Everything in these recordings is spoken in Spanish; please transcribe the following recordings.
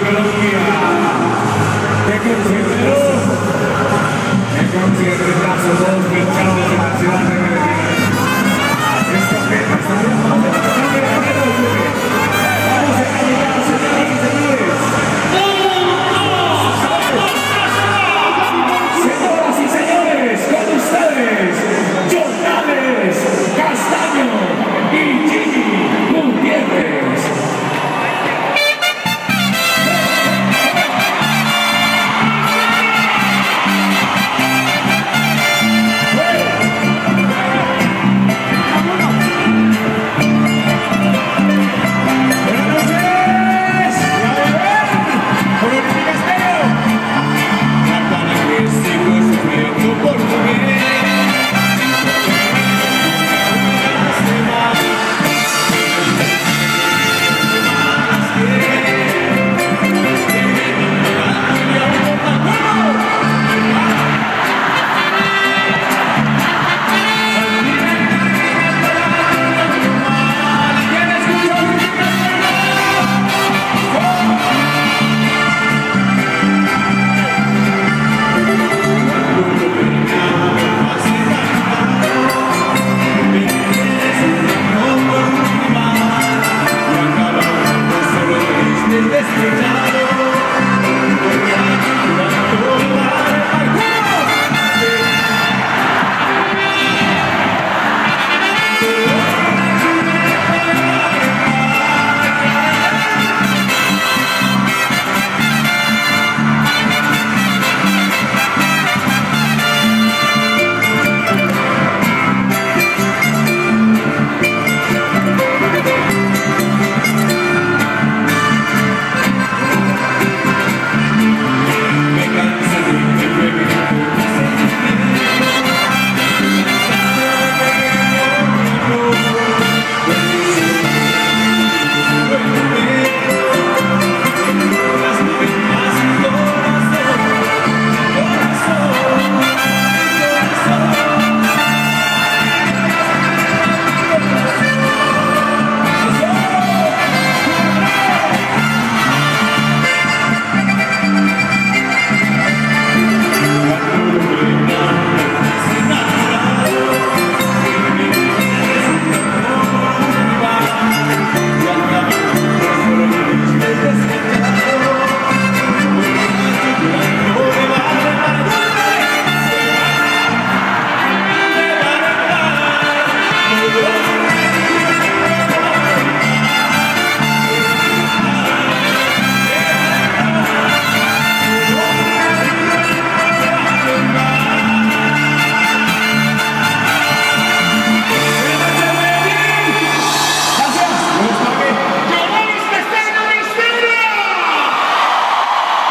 pela pela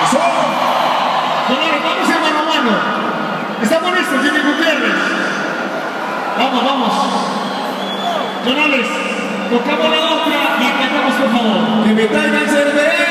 Son. Señores, vamos a mano a mano. Estamos listos, Jimmy Gutiérrez. Vamos, vamos. Jonales, tocamos la otra y acabamos, por favor. Que me traigan cerveza.